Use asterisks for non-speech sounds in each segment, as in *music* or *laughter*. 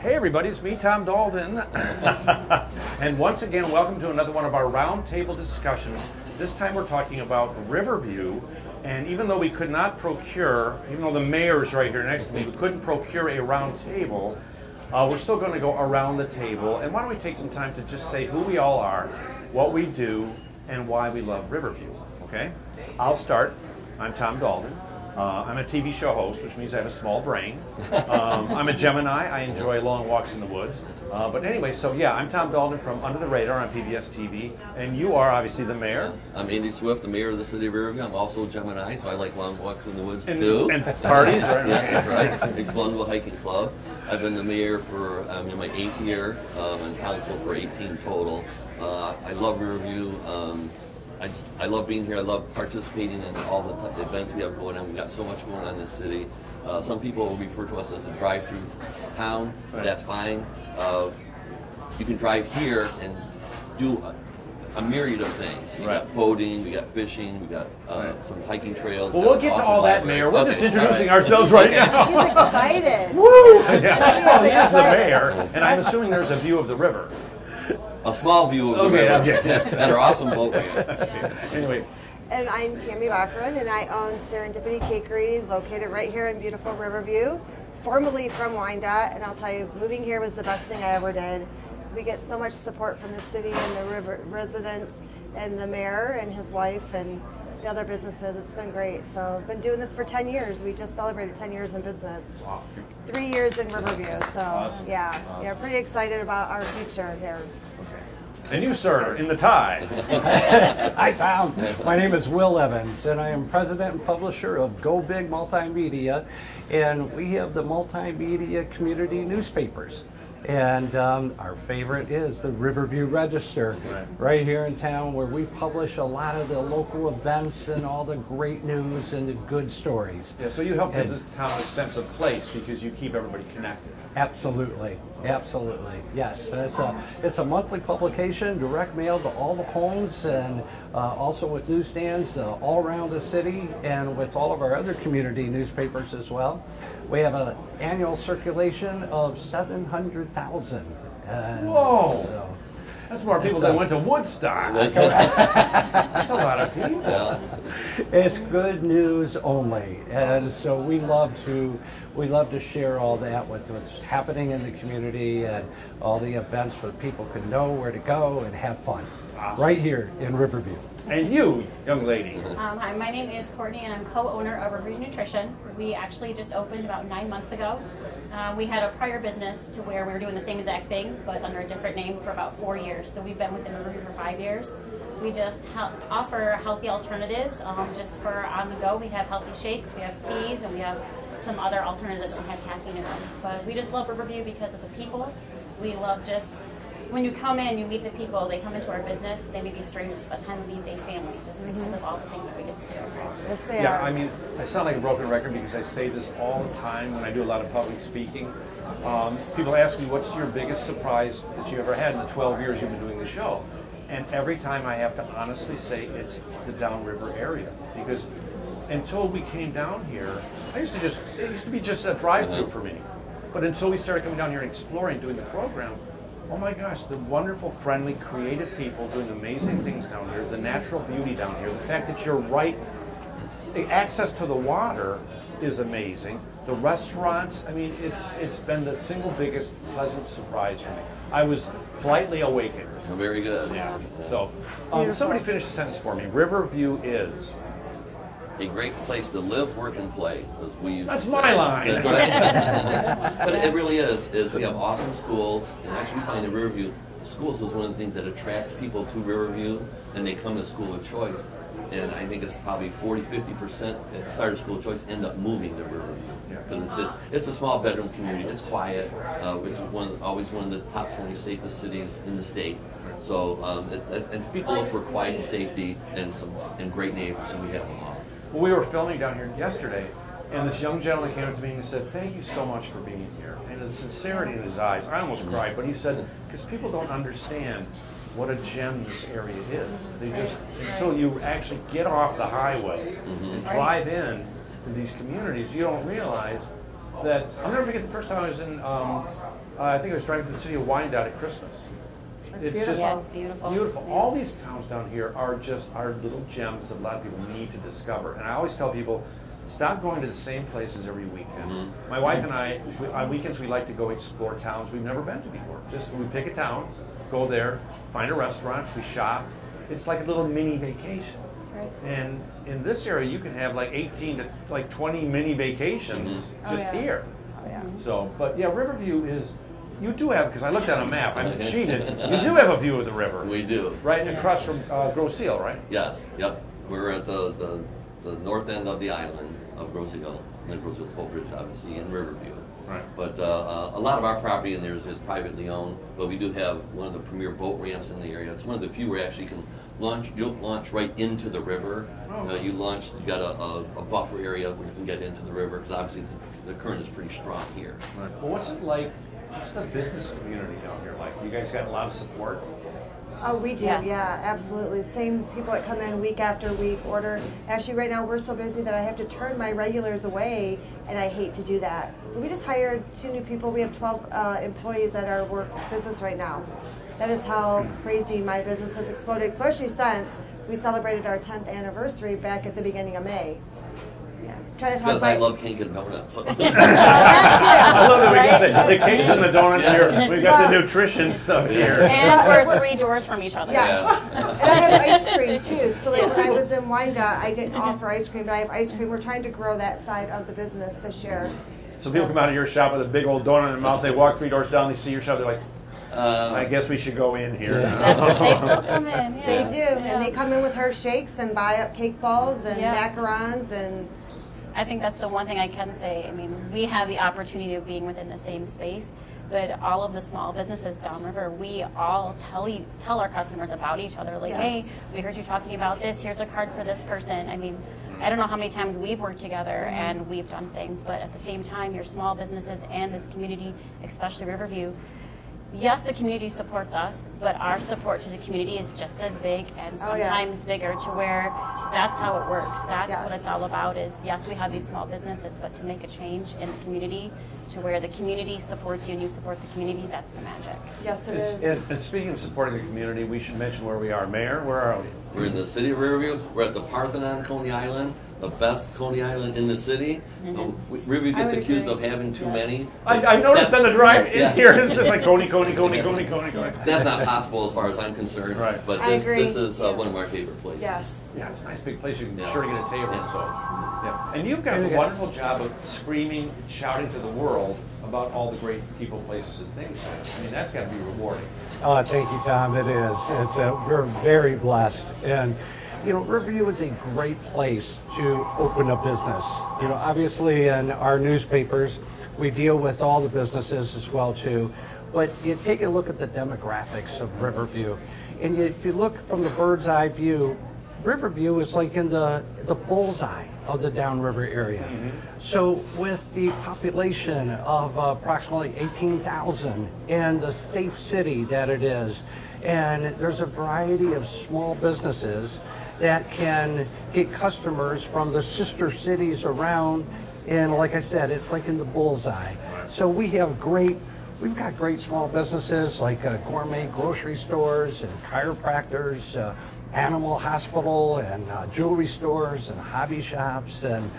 Hey everybody, it's me, Tom Dalton. *laughs* and once again, welcome to another one of our roundtable discussions. This time we're talking about Riverview. And even though we could not procure, even though the mayor's right here next to me, we couldn't procure a round table, uh, we're still going to go around the table. And why don't we take some time to just say who we all are, what we do, and why we love Riverview, okay? I'll start. I'm Tom Dalton. Uh, I'm a TV show host, which means I have a small brain. Um, I'm a Gemini. I enjoy long walks in the woods. Uh, but anyway, so yeah, I'm Tom Dalton from Under the Radar on PBS TV, and you are obviously the mayor. I'm Andy Swift, the mayor of the city of Riverview. I'm also a Gemini, so I like long walks in the woods And, too. and parties, right? *laughs* yeah, that's right. Explosive Hiking Club. I've been the mayor for um, in my eighth year, um, and council for 18 total. Uh, I love Riverview. Um, I just I love being here. I love participating in all the t- events we have going on. We got so much going on in this city. Uh, some people refer to us as a drive-through town. Right. That's fine. Uh, you can drive here and do a, a myriad of things. We Right. got boating, we got fishing, we got uh, Right. some hiking trails. Well, we we'll an get to awesome all that. Mayor. We're Okay, just all introducing right. ourselves right now. He's excited. *laughs* Woo! Yeah. He Well, is *laughs* he is the mayor, and I'm assuming there's a view of the river. A small view of the Okay, river okay. *laughs* and our awesome boat ramp. Anyway, And I'm Tammy Bachran, and I own Serendipity Cakery, located right here in beautiful Riverview, formerly from Wyandotte. And I'll tell you, moving here was the best thing I ever did. We get so much support from the city and the river residents, and the mayor and his wife, and the other businesses. It's been great. So I've been doing this for 10 years. We just celebrated 10 years in business. wow. Three years in Riverview. So Awesome. yeah, yeah, pretty excited about our future here. And you, sir, in the tie. *laughs* Hi, Tom. My name is Will Evans, and I am president and publisher of Go Big Multimedia, and we have the multimedia community newspapers. And um, our favorite is the Riverview Register, Right. right here in town, where we publish a lot of the local events and all the great news and the good stories. Yeah, so you help give the town a sense of place because you keep everybody connected. Absolutely, absolutely, yes. And It's a it's a monthly publication, direct mail to all the homes, and uh, also with newsstands uh, all around the city, and with all of our other community newspapers as well. We have an annual circulation of seven hundred thousand. Whoa. So, That's more people It's than went to Woodstock. *laughs* That's a lot of people. Yeah. it's good news only, and so we love to we love to share all that with what's happening in the community and all the events where people can know where to go and have fun, Awesome. right here in Riverview. And you, young lady. Um, hi, my name is Courtney, and I'm co-owner of Riverview Nutrition. We actually just opened about nine months ago. Um, we had a prior business to where we were doing the same exact thing, but under a different name for about four years. So we've been within Riverview for five years. We just help offer healthy alternatives, um, just for on the go. We have healthy shakes, we have teas, and we have some other alternatives that have caffeine in them. But we just love Riverview because of the people. We love just when you come in, you meet the people. They come into our business. They may be strangers, but by the time we meet a family, just because of all the things that we get to do. Yes, they Yeah, are. I mean, I sound like a broken record because I say this all the time when I do a lot of public speaking. Um, people ask me, what's your biggest surprise that you ever had in the 12 years you've been doing the show? And every time I have to honestly say it's the downriver area because until we came down here, I used to just, it used to be just a drive-through for me. But until we started coming down here and exploring, doing the program, oh my gosh, the wonderful, friendly, creative people doing amazing things down here, the natural beauty down here, the fact that you're right the access to the water is amazing. The restaurants, I mean, it's it's been the single biggest pleasant surprise for me. I was politely awakened. Very good. Yeah. So, um, somebody finish the sentence for me. Riverview is. A great place to live, work, and play, as we That's my line. That's right. *laughs* but it really is. Is we have awesome schools, and actually we find in Riverview, schools is one of the things that attracts people to Riverview, and they come to school of choice. And I think it's probably 40, 50 percent that start school of choice end up moving to Riverview because it's, it's it's a small bedroom community. It's quiet. Uh, it's one always one of the top 20 safest cities in the state. So um, it, it- and people look for quiet and safety and some and great neighbors, and we have them all. Well, we were filming down here yesterday, and this young gentleman came up to me and he said, "Thank you so much for being here." And the sincerity in his eyes, I almost cried. But he said, "Because people don't understand what a gem this area is. They just until you actually get off the highway and drive in to these communities, you don't realize that I'll never forget the first time I was in. Um, uh, I think I was driving to the city of Wyandotte at Christmas. It's It's beautiful. just Yeah, it's beautiful. Beautiful. All these towns down here are just are little gems that a lot of people need to discover. And I always tell people, stop going to the same places every weekend. Mm-hmm. My wife and I, we, on weekends, we like to go explore towns we've never been to before. Just we pick a town, go there, find a restaurant, we shop. It's like a little mini vacation. That's right. And in this area, you can have like 18 to like 20 mini vacations mm-hmm. Oh, just yeah. here. Oh, yeah. So, but yeah, Riverview is, you do have, because I looked at a map, I cheated, you do have a view of the river. We do. Right across from uh, right? Yes, yep. We're at the, the, the north end of the island of Grosse Ile, and then Grosse Toll Bridge, obviously, in Riverview. Right. But uh, uh, a lot of our property in there is, is privately owned, but we do have one of the premier boat ramps in the area. It's one of the few where actually you can launch, you don't launch right into the river. Oh. Uh, you launch, you got a, a, a buffer area where you can get into the river, because obviously the, the current is pretty strong here. Right. Well, what's it like, what's the business community down here like? You guys got a lot of support? Oh, we do, Yes. yeah, absolutely. Same people that come in week after week order. Actually, right now we're so busy that I have to turn my regulars away, and I hate to do that. We just hired two new people. We have 12 uh, employees at our work business right now. That is how crazy my business has exploded, especially since we celebrated our 10th anniversary back at the beginning of May. Yeah, trying to talk Because I about- love Kinkin Donuts. *laughs* Well, that I love that we got Right. the, the cakes and the donuts here, we got the nutrition stuff here. And we're three doors from each other. Yes. And I have ice cream too. So like when I was in Wyandotte, I didn't offer ice cream, but I have ice cream. We're trying to grow that side of the business this year. So people come out of your shop with a big old donut in their mouth, they walk three doors down, they see your shop, they're like, Uh, I guess we should go in here. they still come in. They yeah. do, and they come in with her shakes and buy up cake balls and Yeah. macarons and I think that's the one thing I can say. I mean, we have the opportunity of being within the same space, but all of the small businesses downriver, we all tell you, tell our customers about each other. Like, Yes. hey, we heard you talking about this. Here's a card for this person. I mean, I don't know how many times we've worked together mm-hmm. and we've done things, but at the same time, your small businesses and this community, especially Riverview, yes, the community supports us, but our support to the community is just as big and Oh, yes. sometimes bigger to where that's how it works. That's what it's all about is yes, we have these small businesses, but to make a change in the community to where the community supports you and you support the community, that's the magic. yes, it It's- is. And, and speaking of supporting the community, we should mention where we are. Mayor, where are we? We're in the city of Riverview. We're at the Parthenon Coney Island, the best Coney Island in the city. Uh, Riverview gets accused agree. of having too Yes. many. I, I noticed on the drive *laughs* in Yeah. here, it's just like Coney, Coney, Coney, Coney, Coney, Coney. That's not possible as far as I'm concerned. Right. But I this, agree. this is uh, one of our favorite places. Yes. Yeah, it's a nice big place. You can Yeah. sure get a table. Yeah. So, yeah. And you've got a wonderful job of screaming, and shouting to the world about all the great people, places, and things. I mean, that's got to be rewarding. Oh, thank you, Tom. It is. It's a, we're very blessed, and you know, Riverview is a great place to open a business. You know, obviously, in our newspapers, we deal with all the businesses as well too. But you take a look at the demographics of Riverview, and if you look from the bird's eye view, Riverview is like in the the bullseye of the downriver area. Mm-hmm. So with the population of approximately 18,000 and the safe city that it is, and there's a variety of small businesses that can get customers from the sister cities around. And like I said, it's like in the bullseye. So we have great We've got great small businesses like uh, gourmet grocery stores and chiropractors, uh, animal hospital, and uh, jewelry stores and hobby shops and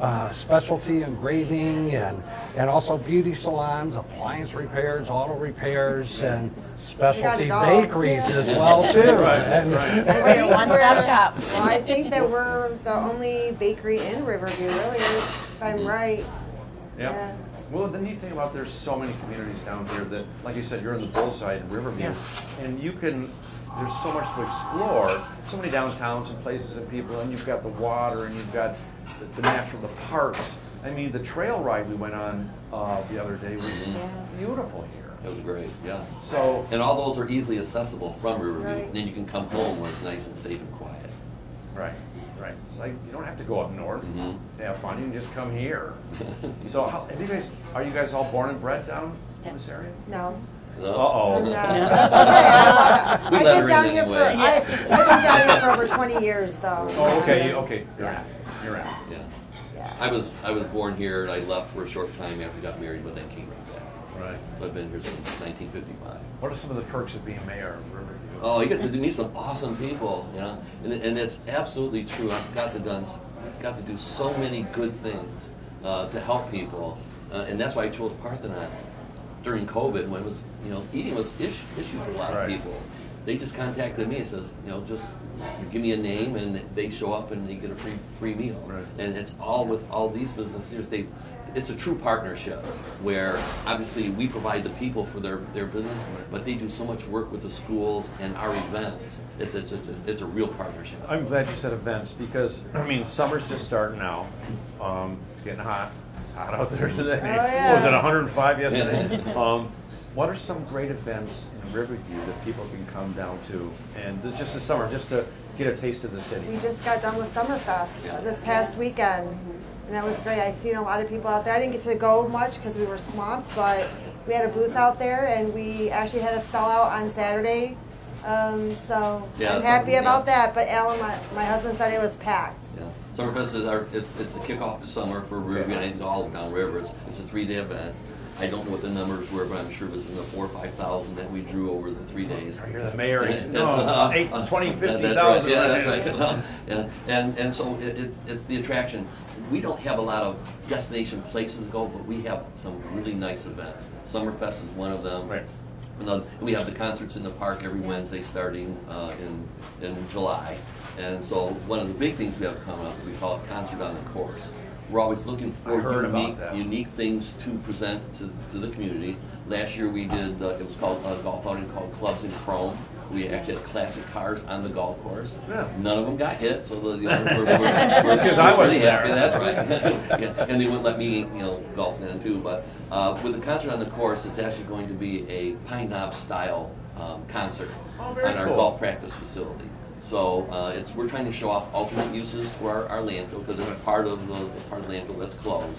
uh, specialty engraving and, and also beauty salons, appliance repairs, auto repairs, and specialty it all. bakeries as well too. *laughs* right, And- I We're a think one-stop we're- shop. *laughs* I think that we're the only bakery in Riverview, really, if I'm right. Yeah. Yeah. Well, the neat thing about there's so many communities down here that, like you said, you're in the bullside in Riverview, Yes. and you can. There's so much to explore. So many downtowns and places and people, and you've got the water, and you've got the, the natural, the parks. I mean, the trail ride we went on uh, the other day was Yeah. beautiful here. It was great, yeah. So And all those are easily accessible from Riverview. Right. And then you can come home where it's nice and safe and quiet. Right, right. It's like you don't have to go up north Mhm. to have fun. You can just come here. *laughs* so, how, have you guys? Are you guys all born and bred down in this area? No. No? Uh oh. I'm not. That's *laughs* okay. I, We I've been down here for. *laughs* I, I've been down here for over 20 years, though. Oh, okay. you- Okay. You're Yeah. in. You're in. Yeah. Yeah. I was I was born here and I left for a short time after we got married, but then came right back. Right. So I've been here since 1955. What are some of the perks of being mayor of Riverview? Oh, you get to meet some awesome people, you know, and, and it's absolutely true. I've got to done, got to do so many good things uh, to help people, uh, and that's why I chose Parthenon during COVID when it was, you know, eating was issue, issue for a lot Right. of people. They just contacted me and says, you know, just give me a name and they show up and they get a free free meal. Right. And it's all with all these businesses. They, it's a true partnership where obviously we provide the people for their, their business, but they do so much work with the schools and our events. It's it's a, it's a real partnership. I'm glad you said events because I mean summer's just starting now. Um, it's getting hot. It's hot out there today. yeah. What was it 105 yesterday? *laughs* um, what are some great events in Riverview that people can come down to? And this, just this summer, just to get a taste of the city. We just got done with Summerfest Yeah. this past weekend, and that was great. I've seen a lot of people out there. I didn't get to go much because we were swamped, but we had a booth out there, and we actually had a sellout on Saturday. Um, so Yeah, I'm happy some- about yeah. that. But Alan, my, my husband said it was packed. Yeah. Summerfest is our, it's, it's the kickoff to summer for Riverview and I think all of downriver. It's, it's a three-day event. I don't know what the numbers were, but I'm sure it was in the four or five thousand that we drew over the three days. You're the mayor. He's, *laughs* That's- no, uh, eight, uh, 20, *laughs* that- 50,000. That's right, yeah, that's right. right. *laughs* Well, yeah, and, and so it, it, it's the attraction. We don't have a lot of destination places to go, but we have some really nice events. Summerfest is one of them. Right. And we have the concerts in the park every Wednesday starting uh, in, in July. And so one of the big things we have coming up, we call it Concert on the Course. We're always looking for unique, unique things to present to, to the community. Last year we did, uh, it was called a golf outing called Clubs in Chrome. We actually had classic cars on the golf course. Yeah. None of them got hit, so the, the others *laughs* were, were, were That's 'cause I wasn't really happy. That's right. *laughs* yeah, and they wouldn't let me, you know, golf then too. But uh, with the concert on the course, it's actually going to be a Pine Knob style um, concert Oh, on our cool. golf practice facility. So uh, it's we're trying to show off alternate uses for our, our landfill because it's a part of the, the part of the landfill that's closed.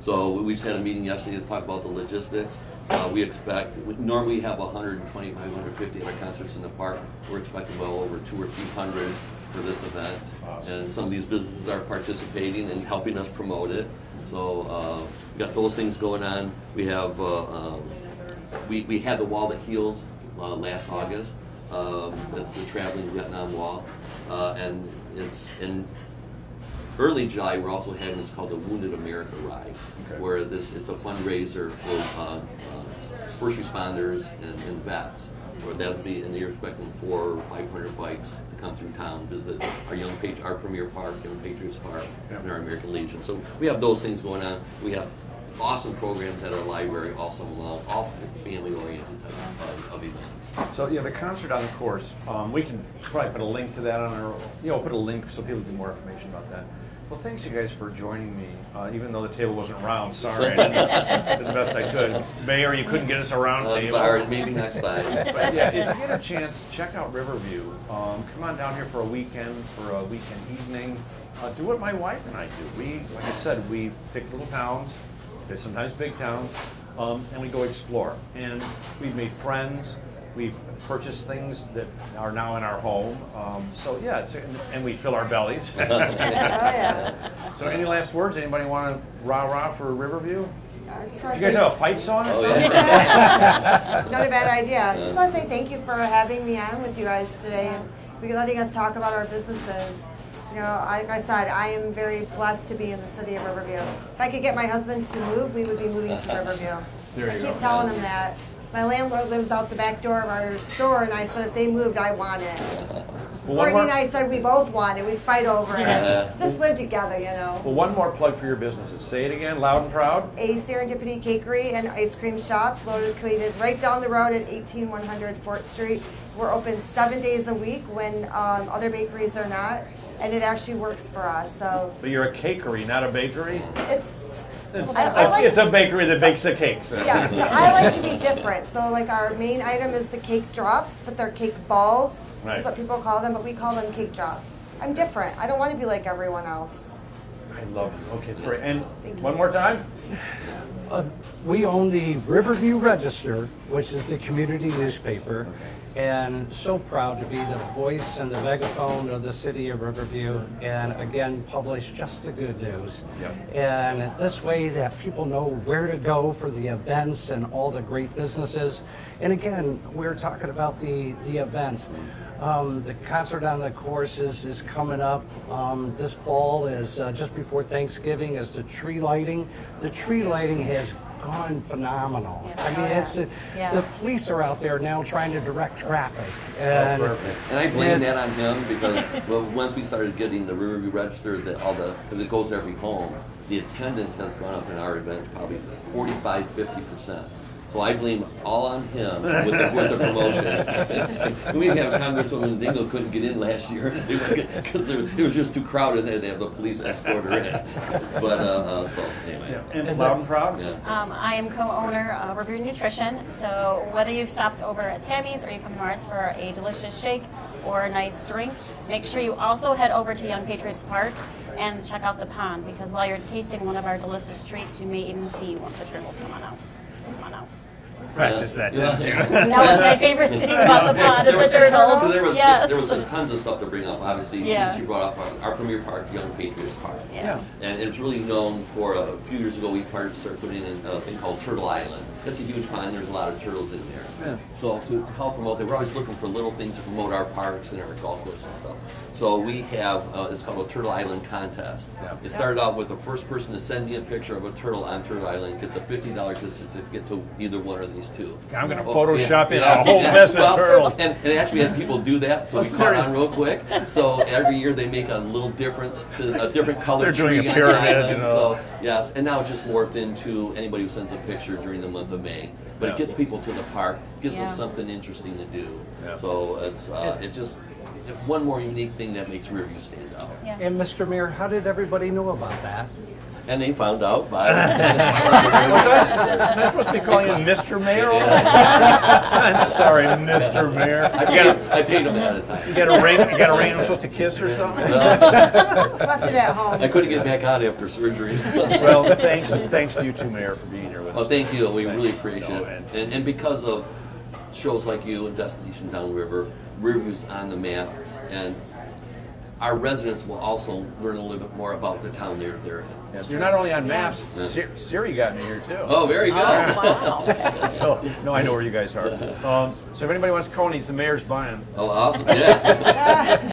So we we just had a meeting yesterday to talk about the logistics. Uh, we expect, we normally we have 125, 150 other concerts in the park. We're expecting well over two or 300 for this event. Awesome. And some of these businesses are participating and helping us promote it. So uh, we got those things going on. We have, uh, um, we, we had the Wall That Heals uh, last August. Um, It's the Traveling Vietnam Wall. Uh, And it's in early July, we're also having what's called the Wounded America Ride, Okay. where this it's a fundraiser for uh, uh, first responders and, and vets. Where that'll be, and you're expecting four or five hundred bikes to come through town, visit our young patri- our premier park and Patriots Park Yeah. and our American Legion. So we have those things going on. We have awesome programs at our library all summer long, all family oriented type of, of events. So yeah, the concert on the course, um, we can probably put a link to that on our, you know, put a link so people can get more information about that. Well, thanks you guys for joining me, uh, even though the table wasn't round, sorry, *laughs* I did the best I could. Mayor, you couldn't get us a round I'm table. sorry, maybe next time. *laughs* But yeah, if you get a chance, check out Riverview. Um, come on down here for a weekend, for a weekend evening. Uh, do what my wife and I do. We, like I said, we pick little towns, sometimes big towns, um, and we go explore. And we've made friends. We've purchased things that are now in our home. Um, so yeah, it's, and we fill our bellies. *laughs* *laughs* Oh yeah. so any last words? Anybody want to rah rah for Riverview? I just want you guys have a fight song or Oh, something? yeah. *laughs* not a bad idea. Just want to say thank you for having me on with you guys today and for letting us talk about our businesses. You know, like I said, I am very blessed to be in the city of Riverview. If I could get my husband to move, we would be moving to Riverview. There I you keep go. telling him that. My landlord lives out the back door of our store, and I said if they moved, I want it. Well, Courtney more- and I said we both want it. We'd fight over Yeah. it. Just live together, you know. Well, one more plug for your businesses. Say it again, loud and proud. a Serendipity Cakery and Ice Cream Shop located right down the road at 18100 Fort Street. We're open seven days a week when um, other bakeries are not, and it actually works for us. So But you're a cakery, not a bakery. it's It's, I- I like- it's a bakery that bakes the cakes. yeah. So I like to be different. So like our main item is the cake drops, but they're cake balls. Right. That's what people call them, but we call them cake drops. I'm different. I don't want to be like everyone else. I love you. Okay, great. And Thank you. one more time. Uh, we own the Riverview Register, which is the community newspaper, and so proud to be the voice and the megaphone of the city of Riverview, and again, publish just the good news. Yep. And this way that people know where to go for the events and all the great businesses. And again, we're talking about the, the events. Um, the concert on the course is, is coming up. Um, this fall is uh, just before Thanksgiving is the tree lighting. The tree lighting has gone phenomenal. I mean, it's, Yeah. the police are out there now trying to direct traffic. Oh, And perfect. And I blame that on him because, well, once we started getting the Riverview Register, that all the, because it goes every home, the attendance has gone up in our event probably 45, 50 percent. So I blame all on him with the, with the promotion. *laughs* we have Congresswoman Dingell couldn't get in last year because it was just too crowded. There, they had to have the police escort her in. But uh, uh, so anyway, And loud and proud? yeah. Um, I am co-owner of Riverview Nutrition, so whether you've stopped over at Tammy's or you come to ours for a delicious shake or a nice drink, make sure you also head over to Young Patriots Park and check out the pond because while you're tasting one of our delicious treats, you may even see one of the turtles come on out. Come on out. Practice that, Yeah. didn't *laughs* you? That was my favorite thing about the pond is the turtles. So there was yes. there was tons of stuff to bring up. Obviously, she- Yeah. she, brought up our, our premier park, Young Patriots Park. Yeah. And it's really known for a few years ago we started started putting in a thing called Turtle Island. That's a huge pond. There's a lot of turtles in there. Yeah. So to, to help promote, that, we're always looking for little things to promote our parks and our golf courses and stuff. So we have uh, it's called a Turtle Island contest. Yeah. It started out with the first person to send me a picture of a turtle on Turtle Island gets a fifty dollars certificate to either one of these two. I'm gonna Oh, Photoshop yeah, in yeah, a whole mess of Well, turtles. *laughs* And, and actually had people do that, so we caught on real quick. So every year they make a little difference to a different color They're doing tree a on pyramid, the island. you know. So yes, and now it just morphed into anybody who sends a picture during the month of May. But Yeah. it gets people to the park, gives Yeah. them something interesting to do. Yeah. So it's uh, it just one more unique thing that makes Riverview stand out. Yeah. And Mr. Mayor, how did everybody know about that? And they found out by *laughs* *laughs* Was I, was I supposed to be calling you Mr. Mayor all this time? I'm sorry, Mr. Mayor. I You paid, got a, I paid them ahead of time. you got a ring, you got a ring I'm supposed to kiss or something? Left it at home. I couldn't get back out after surgeries. Well, thanks, thanks to you two, Mayor, for being here with us. Oh, thank you. We Thank really appreciate No, it. and- And, and because of shows like you and Destination Downriver, Riverview's on the map, and our residents will also learn a little bit more about the town they're, they're in. Yes, You're not only on maps, Sir- Siri got me here too. Oh, very good. Oh, wow. *laughs* So, no, I know where you guys are. Um, so if anybody wants conies, the mayor's buying. Oh, awesome. Yeah. *laughs*